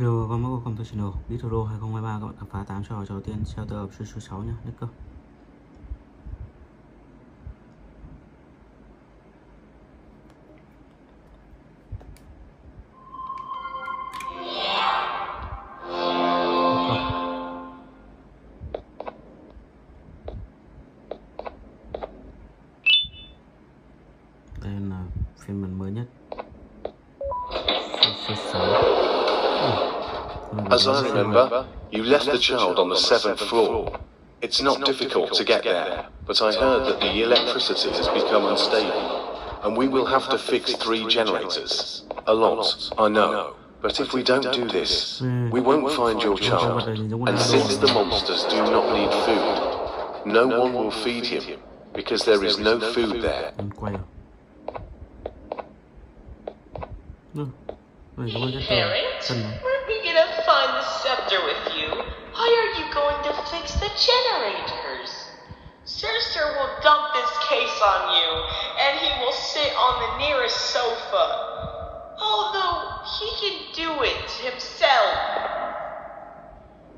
Hello, con Marco Computer Channel Biết 2023 các bạn khám phá 8 trò đầu tiên. Shelter of số 6 nhé, let's go remember, you left the child on the seventh floor. It's not difficult to get there, but I heard that the electricity has become unstable, and we will have to fix three generators. A lot, I know. But if we don't do this, we won't find your child. And since the monsters do not need food, no one will feed him, because there is no food there. Anh to fix the generators? Sirster will dump this case on you, and he will sit on the nearest sofa. Although he can do it himself.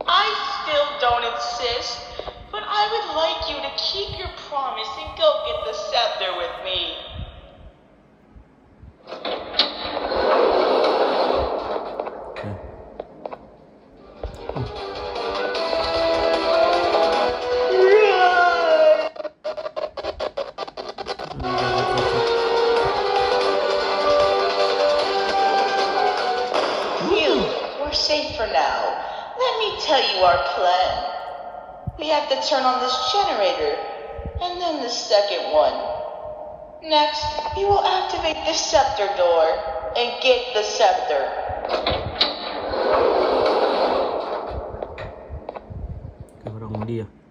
I still don't insist, but I would like you to keep your promise and go get the scepter with me. For now. Let me tell you our plan. We have to turn on this generator, and then the second one. Next, we will activate the scepter door and get the scepter. Cái bắt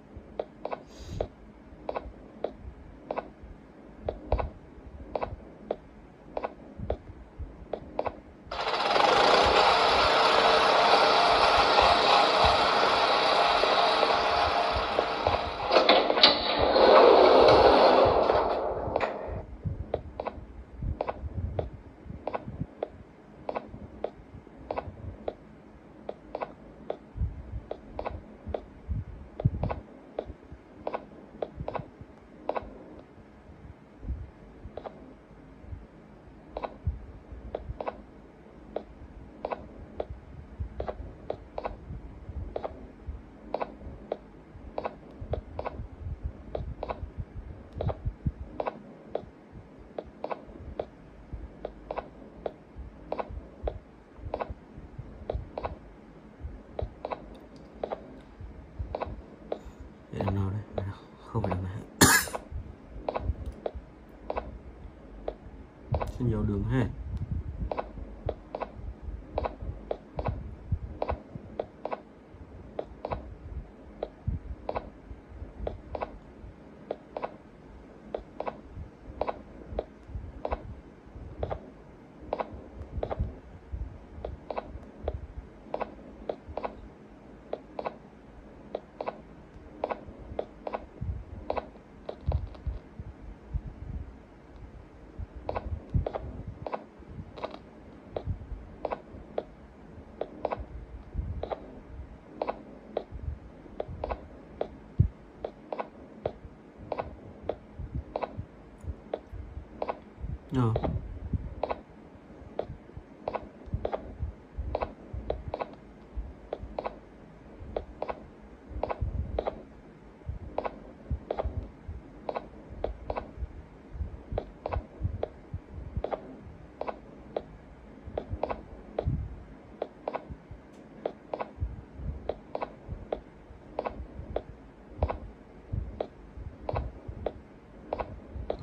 Ờ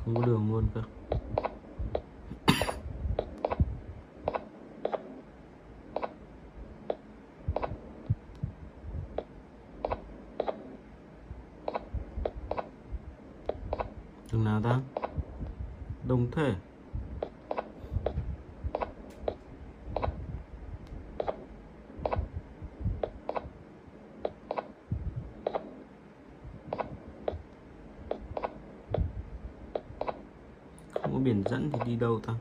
Không có đường luôn cơ. Đường ta? Đồng thể Không có biển dẫn thì đi đâu ta?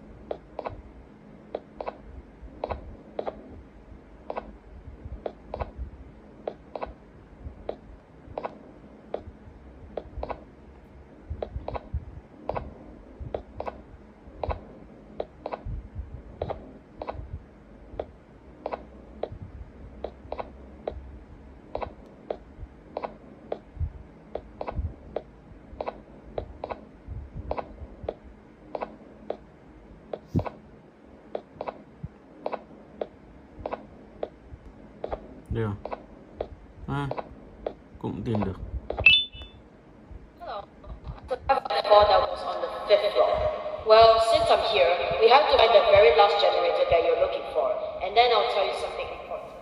Cũng tìm được Hello. The floor that was on the fifth floor. Well, since I'm here, we have to find the very last generator that you're looking for, and then I'll tell you something important.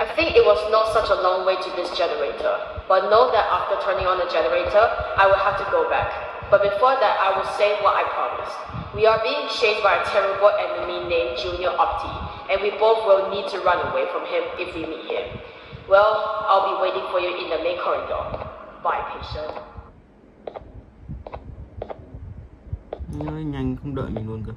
I think it was not such a long way to this generator, but know that after turning on the generator, I will have to go back. But before that, I will say what I promised. We are being chased by a terrible enemy named Junior Opti, and we both will need to run away from him if we meet him. Well, I'll be waiting for you in the main corridor. Bye, patient. Nói nhanh không đợi mình luôn cơ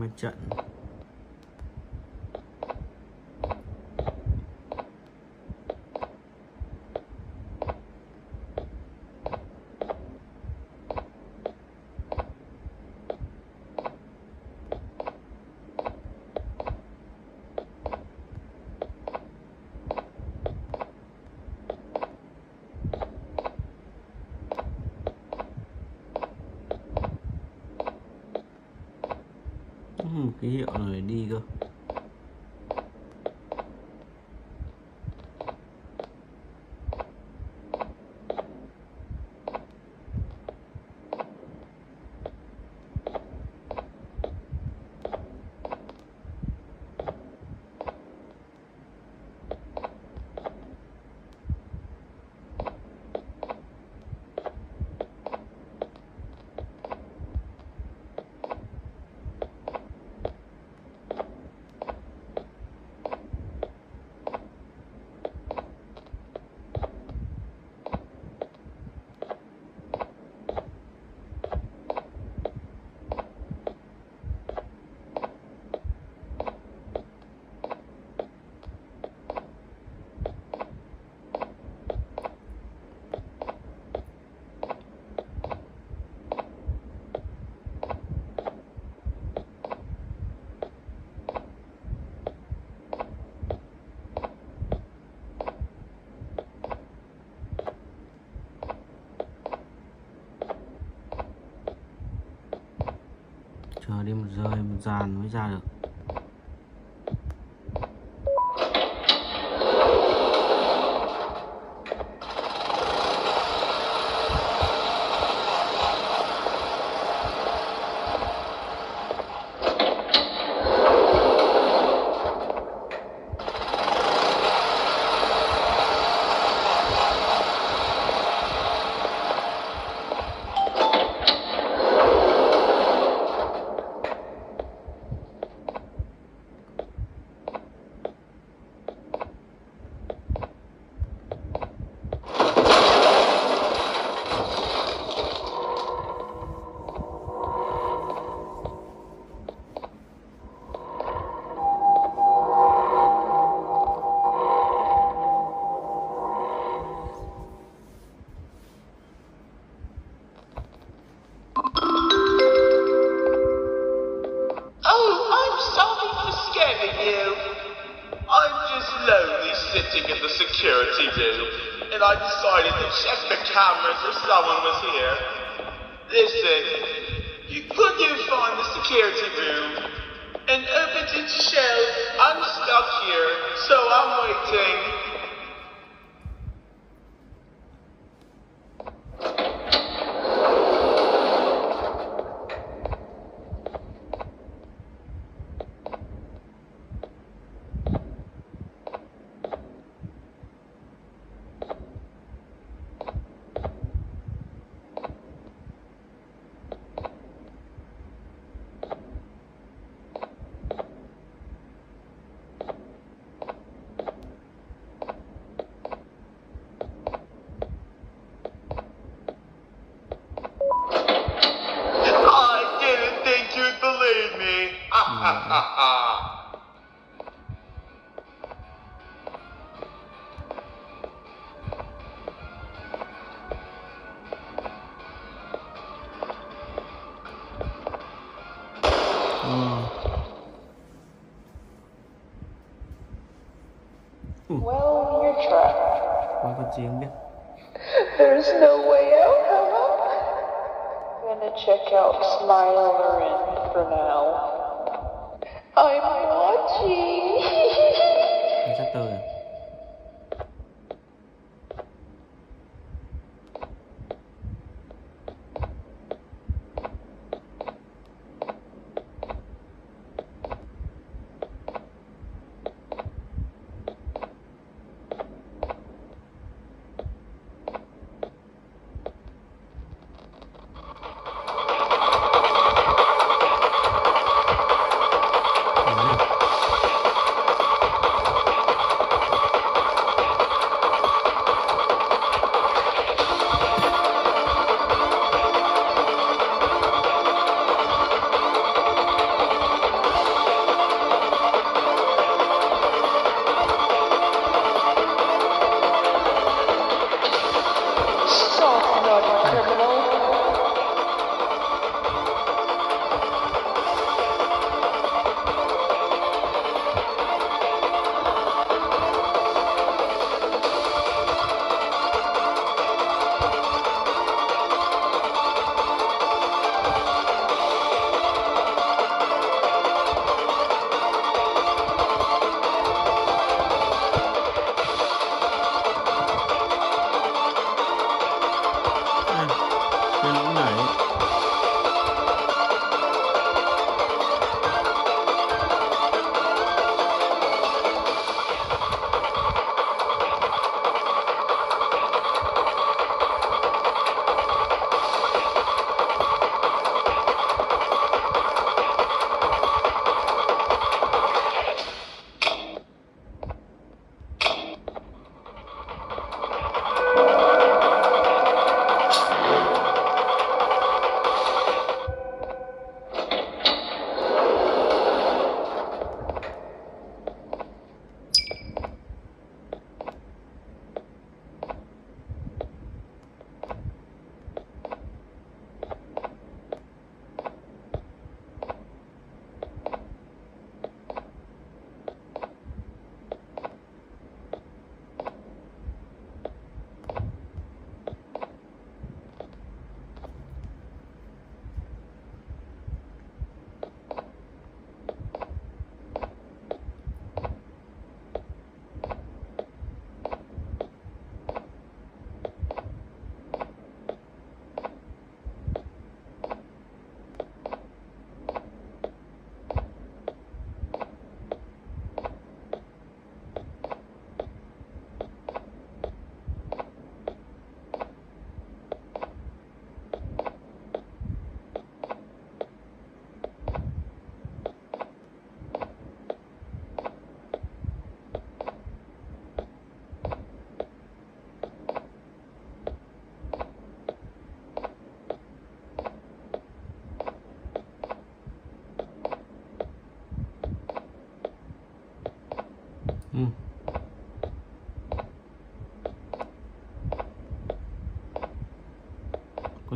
mặt trận chờ đi một giờ một dàn mới ra được. Chị.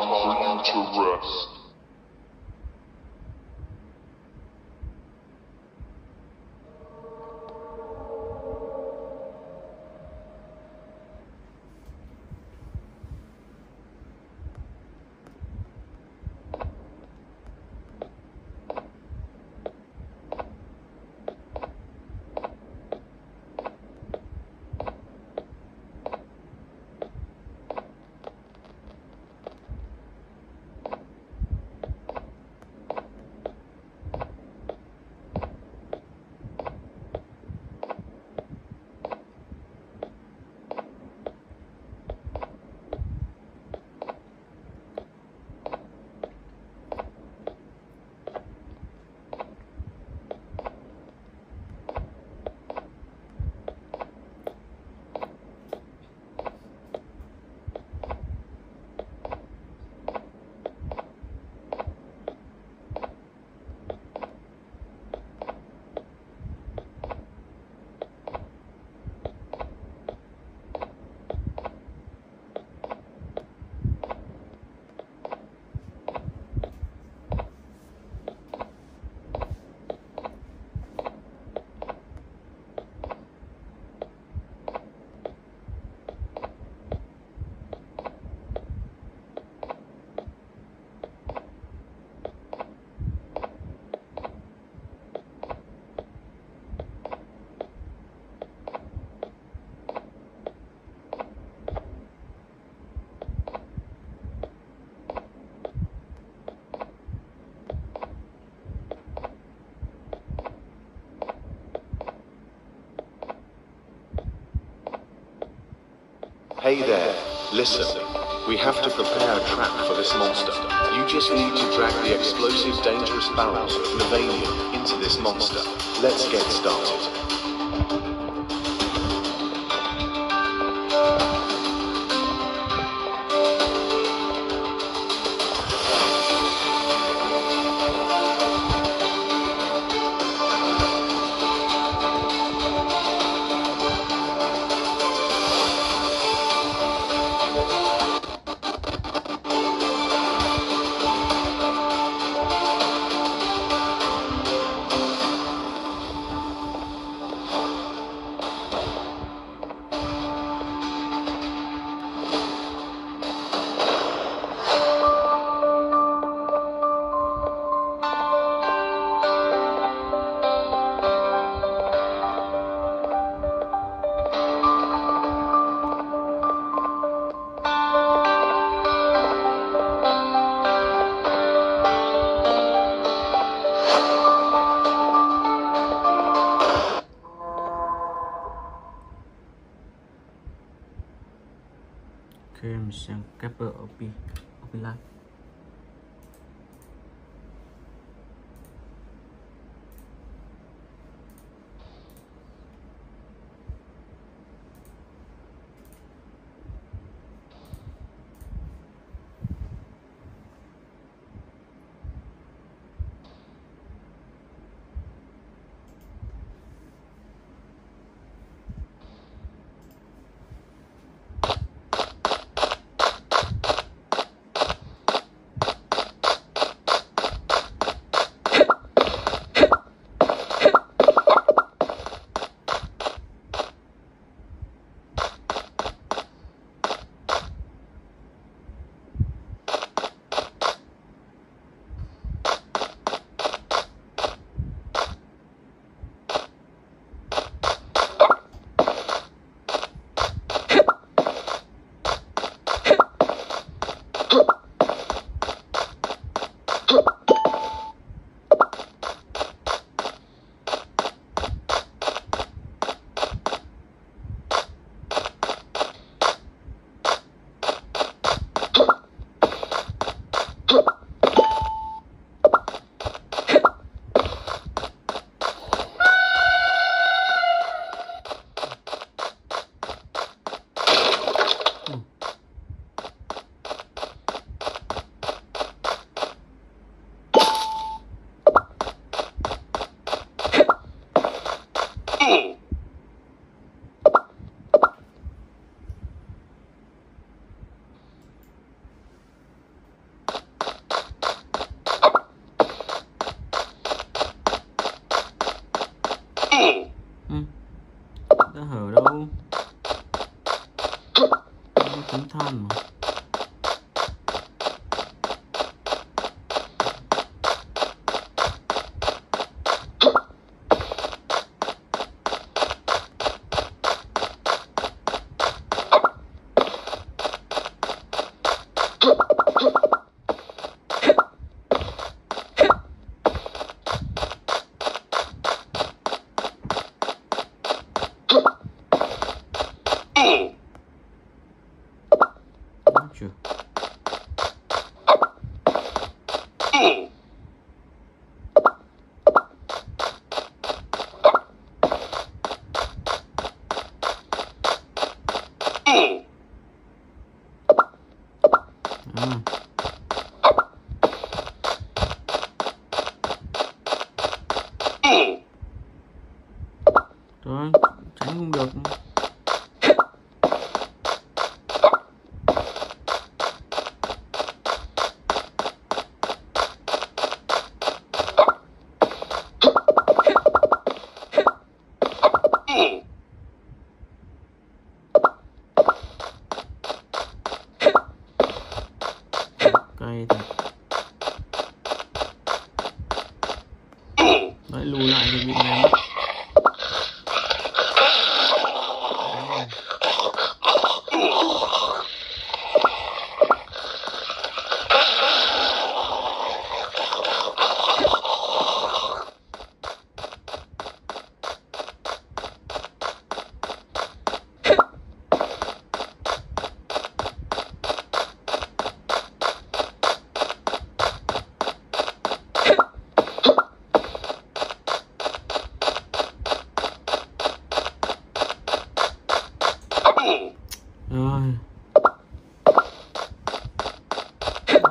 time for you to rest. Hey there, listen. We have to prepare a trap for this monster. You just need to drag the explosive, dangerous barrels of Navanium into this monster. Let's get started.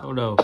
đau đầu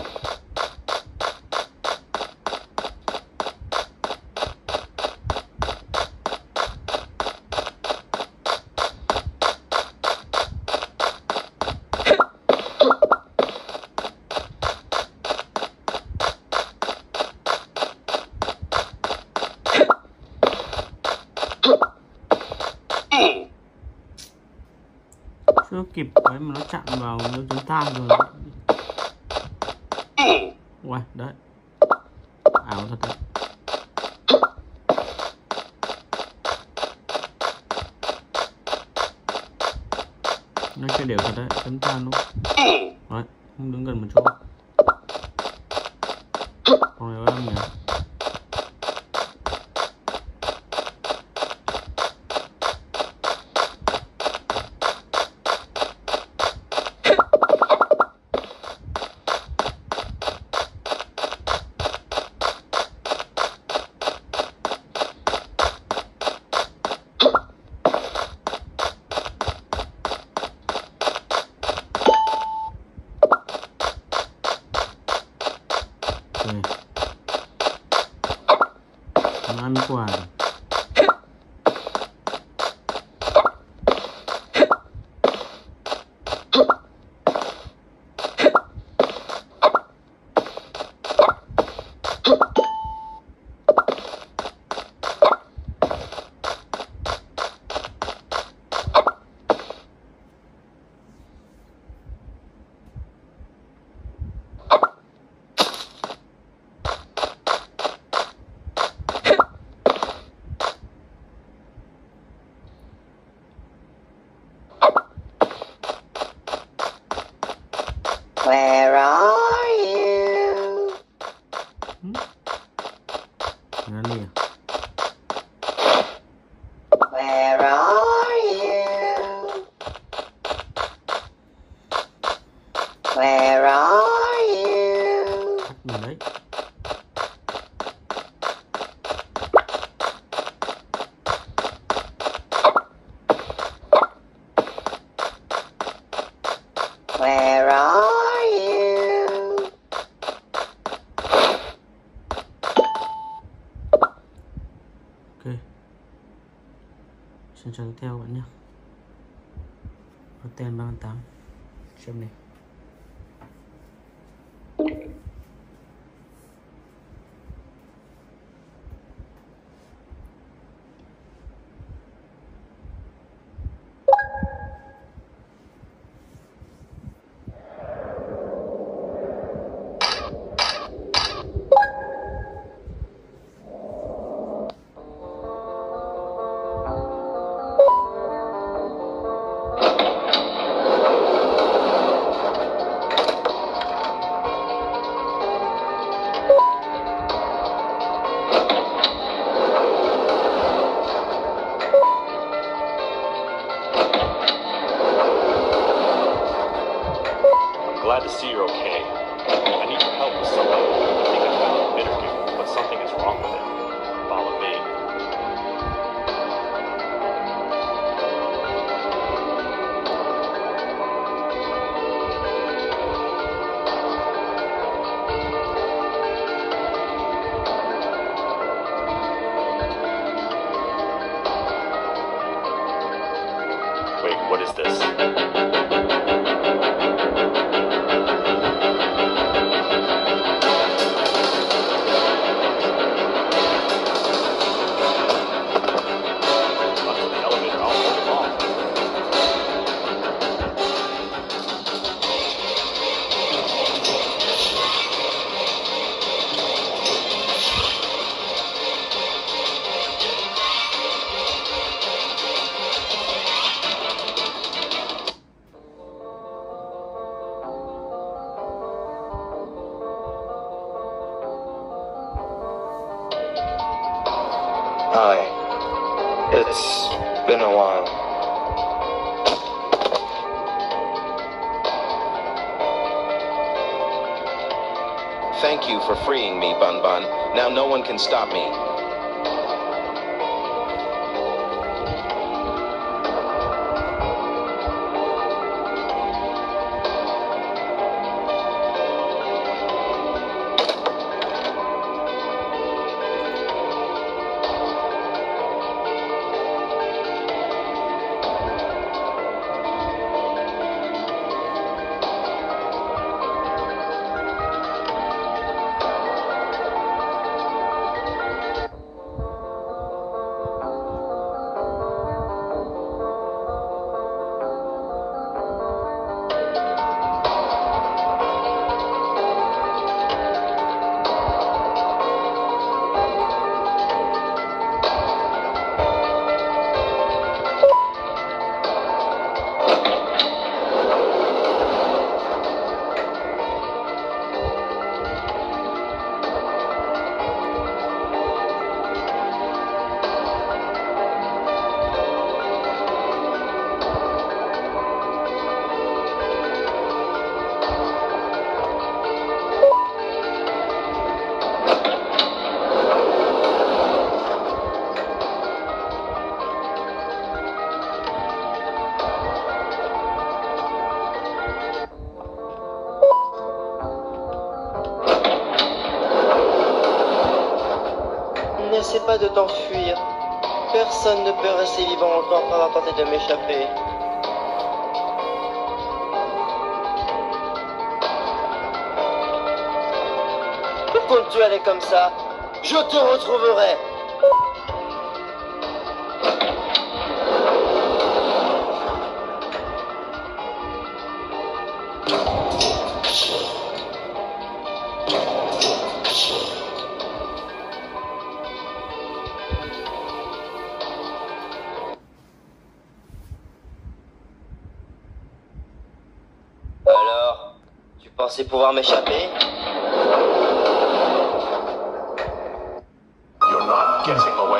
con ten 38 xem này. glad to see you're okay. T'enfuir. Personne ne peut rester vivant longtemps après avoir tenté de m'échapper. Pourquoi tu allais comme ça? Je te retrouverai tu pensais pouvoir m'échapper You're not getting away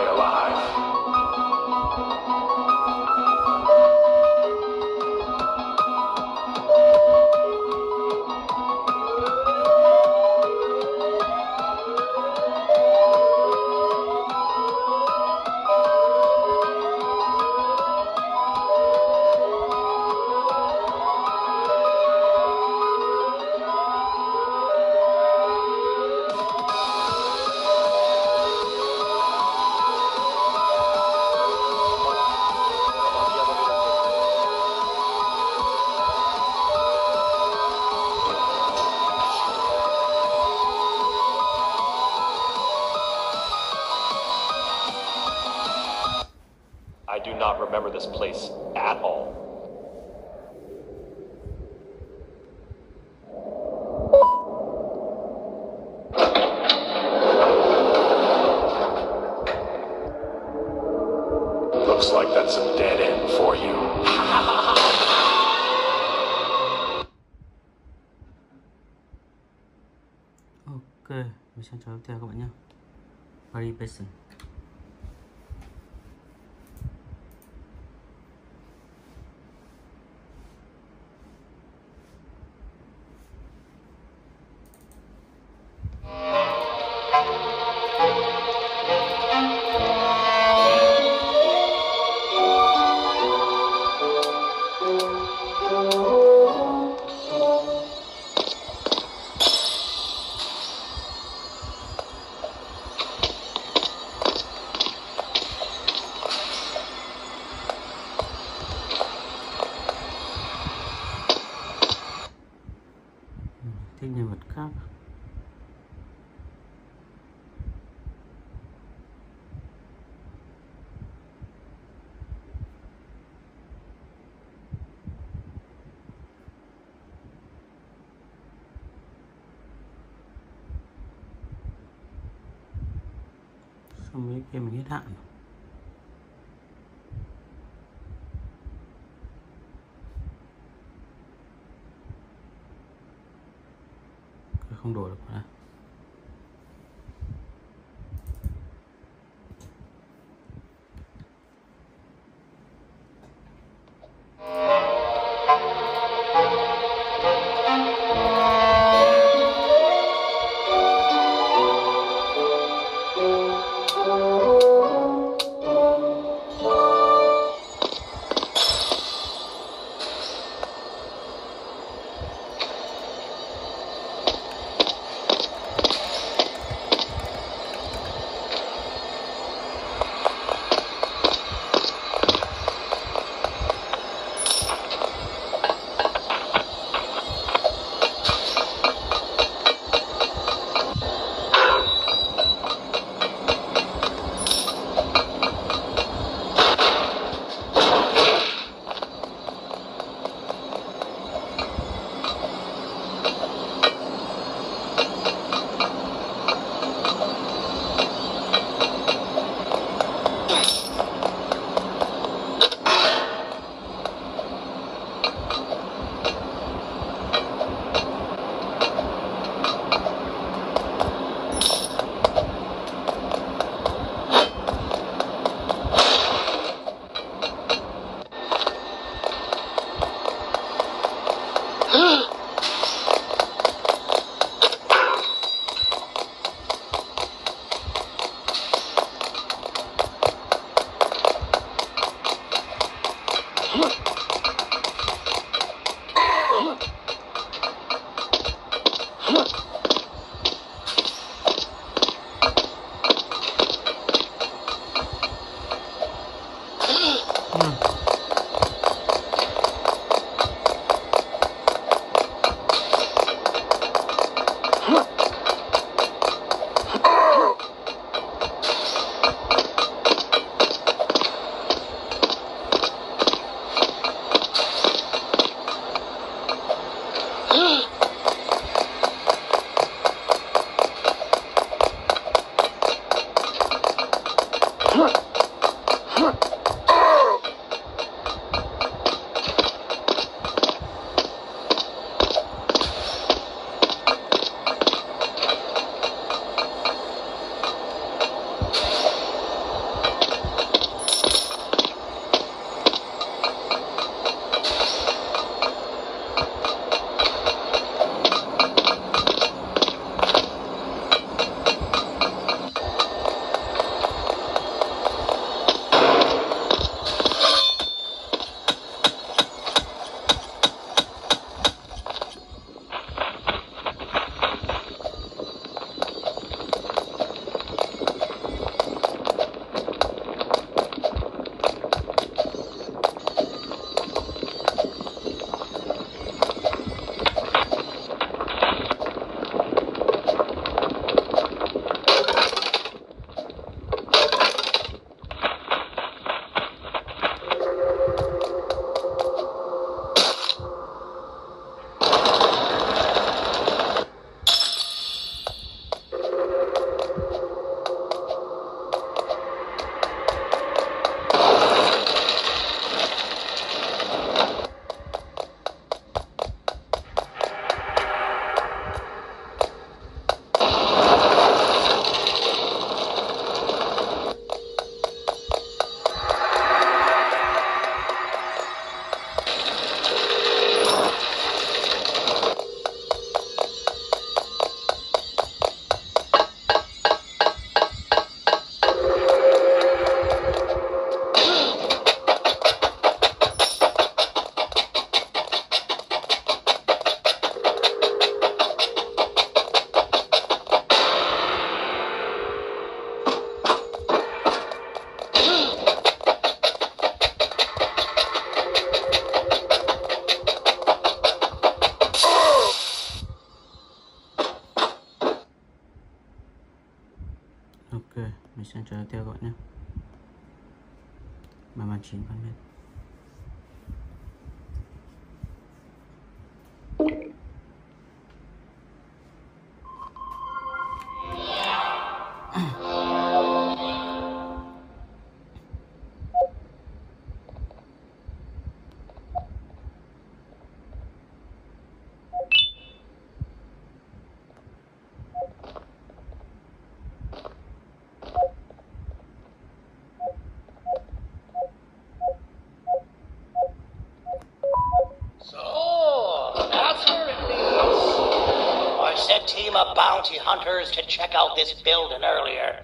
bounty hunters to check out this building earlier.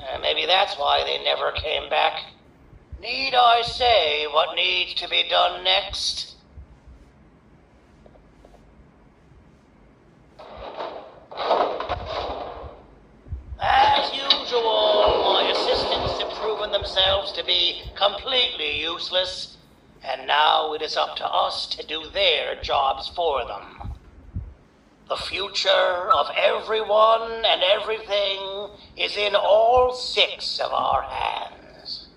Uh, maybe that's why they never came back. Need I say what needs to be done next? Everyone and everything is in all six of our hands.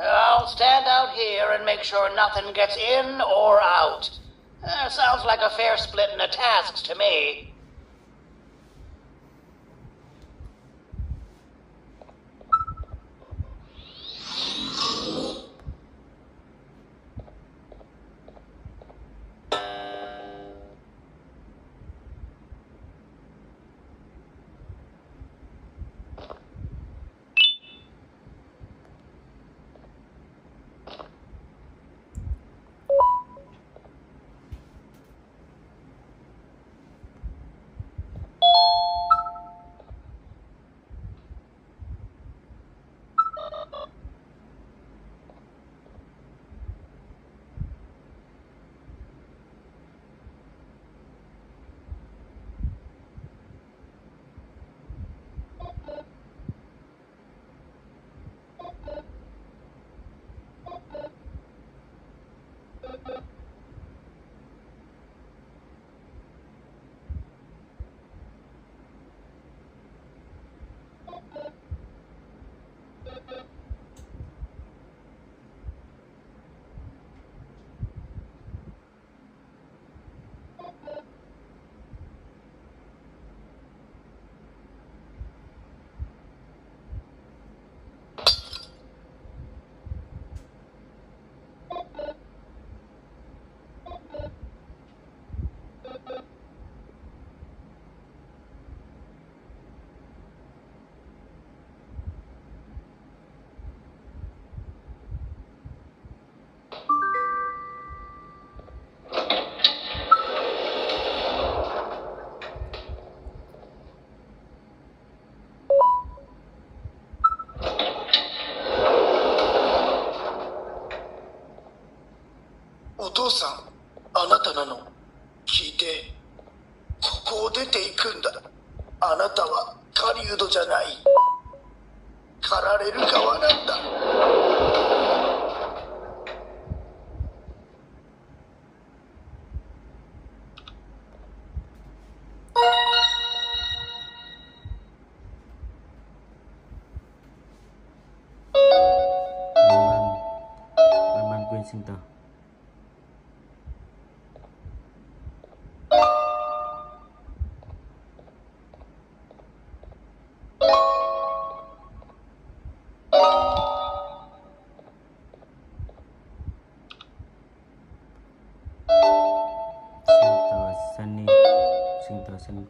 I'll stand out here and make sure nothing gets in or out. Uh, sounds like a fair splitting of tasks to me.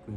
Sinh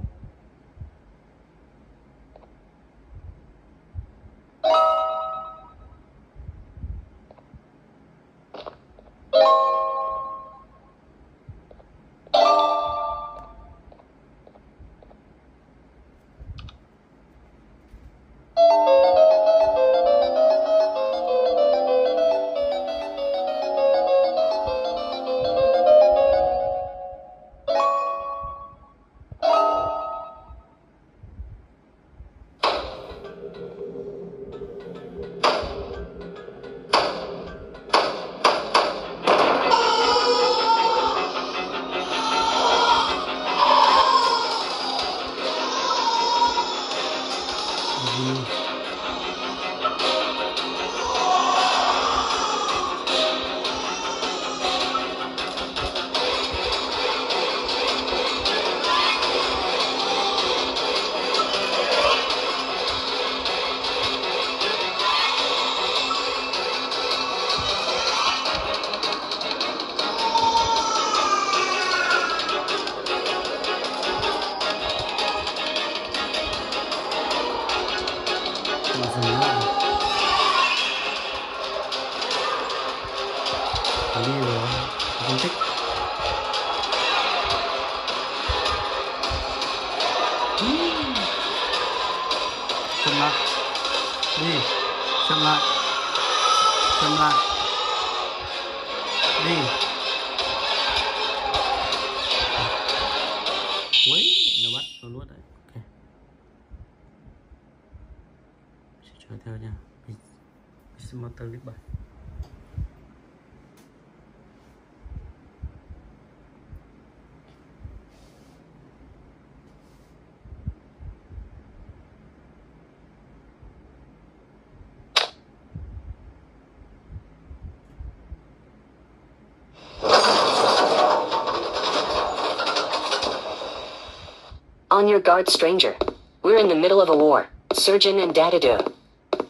Your guard, stranger. We're in the middle of a war. Surgeon and Dadadoo.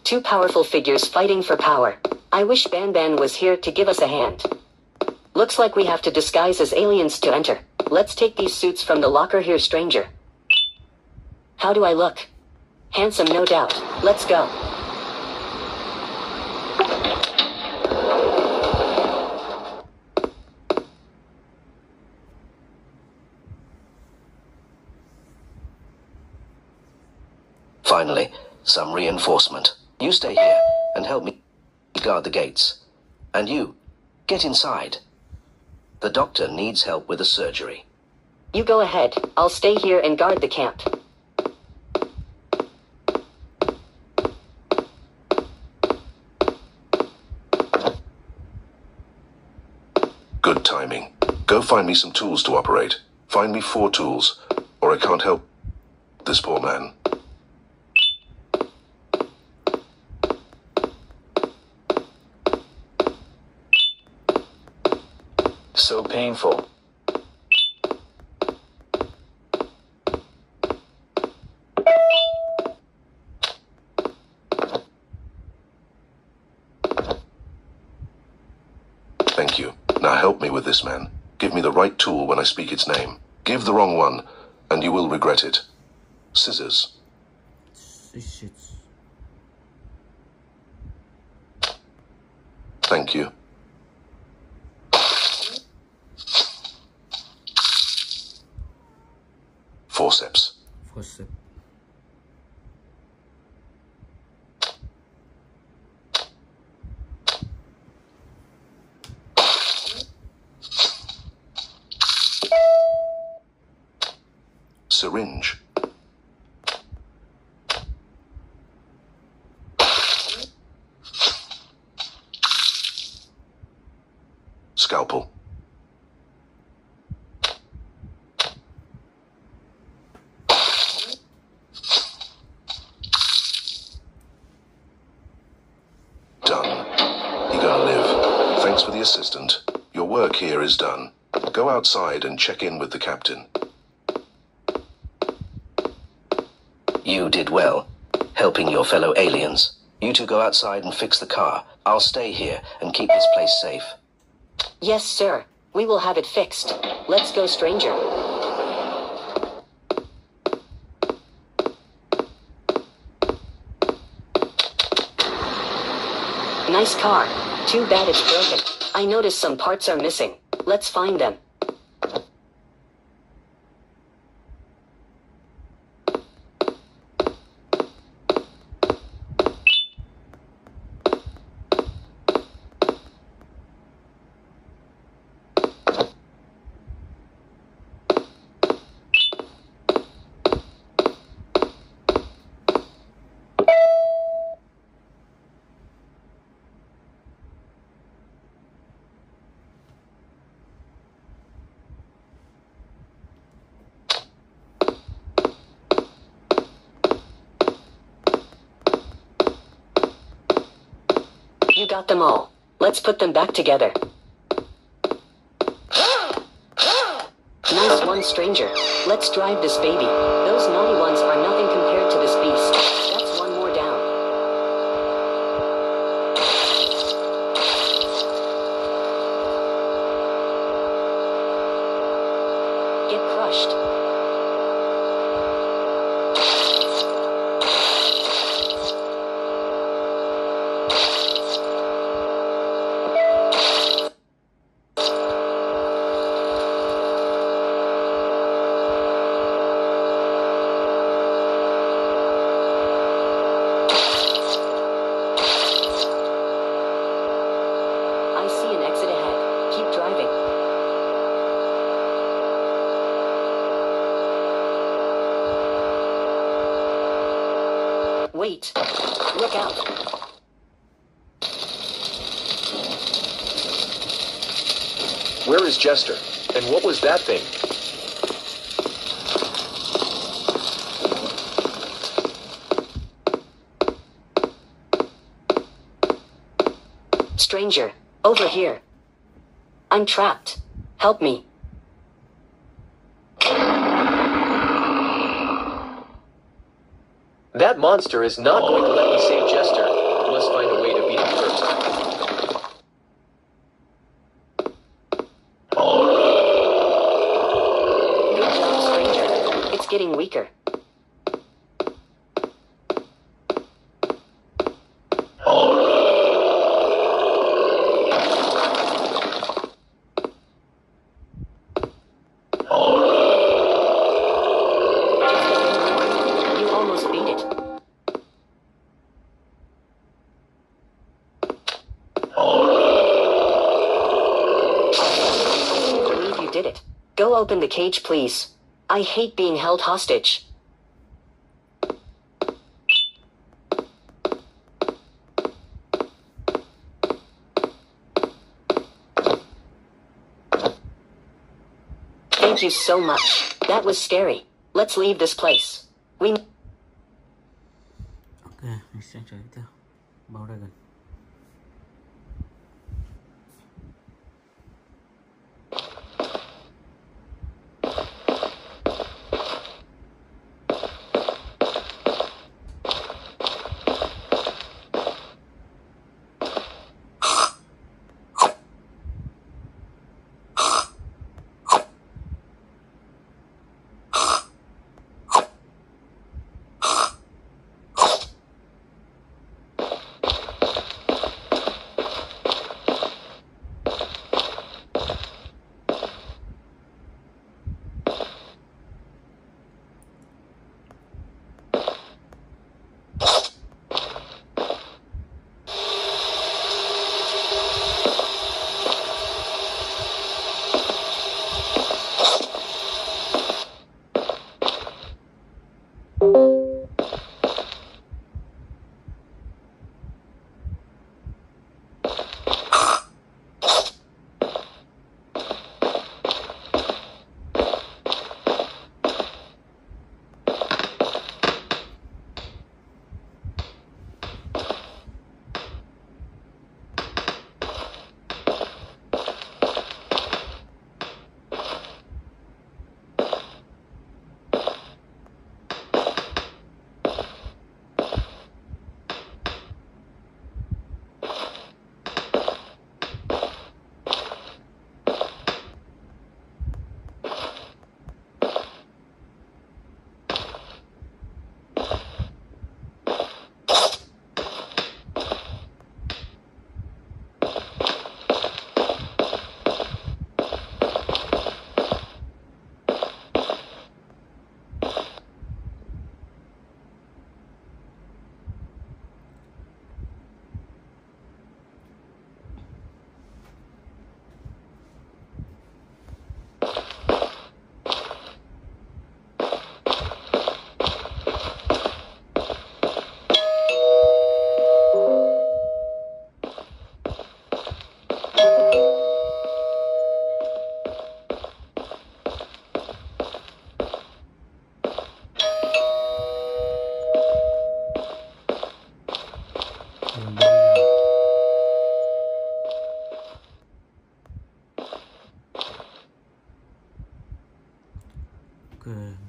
Two powerful figures fighting for power. I wish Banban was here to give us a hand. Looks like we have to disguise as aliens to enter. Let's take these suits from the locker here, stranger. How do I look? Handsome, no doubt. Let's go. Finally, some reinforcement. You stay here and help me guard the gates. And you, get inside. The doctor needs help with a surgery. You go ahead. I'll stay here and guard the camp. Good timing. Go find me some tools to operate. Find me four tools, or I can't help this poor man. So painful. Thank you. Now help me with this man. Give me the right tool when I speak its name. Give the wrong one, and you will regret it. Scissors. Shit. Thank you. Forceps. Forceps. Syringe. scalpel. Done. You gotta live. Thanks for the assistant. Your work here is done. Go outside and check in with the captain. You did well, helping your fellow aliens. You two go outside and fix the car. I'll stay here and keep this place safe. Yes, sir. We will have it fixed. Let's go, stranger. Nice car. Too bad it's broken. I noticed some parts are missing. Let's find them. You got them all. Let's put them back together. Nice one, stranger. Let's drive this baby. Those naughty ones are nothing compared to this beast. That's one more down. Get crushed. I see an exit ahead. Keep driving. Wait. Look out. Where is Jester? And what was that thing? Stranger, over here. I'm trapped. Help me. That monster is not going to let me save Jester. Must find a way to beat him first. Open the cage, please. I hate being held hostage. Thank you so much. That was scary. Let's leave this place. We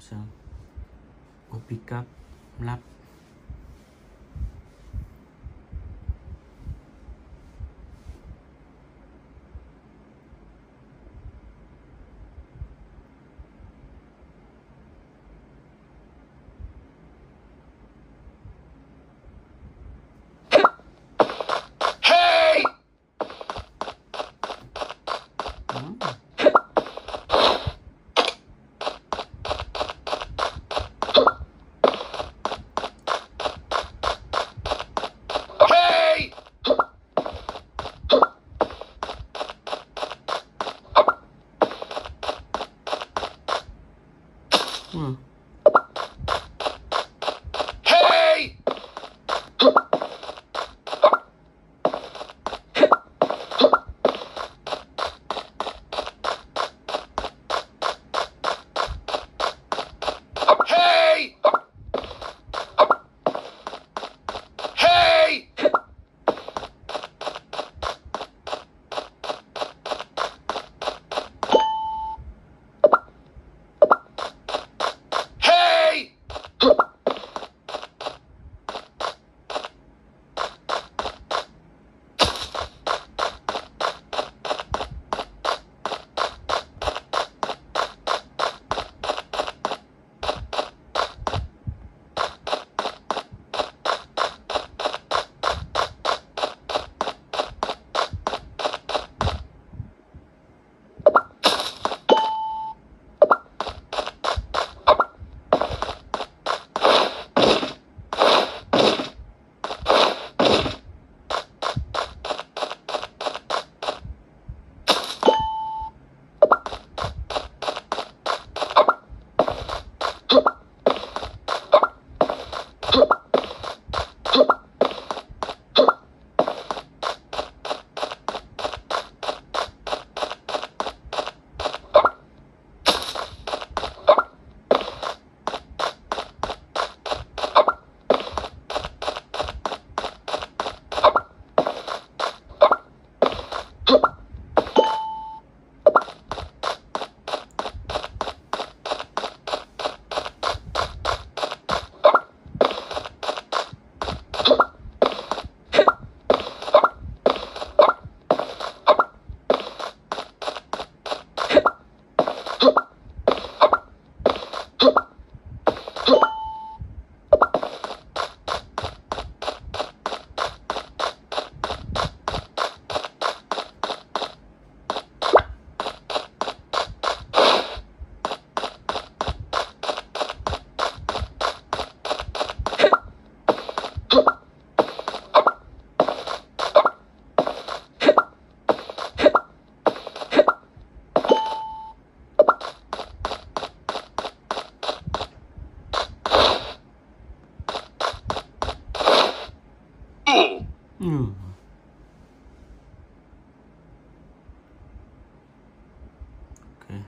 kosong kopi cup melap.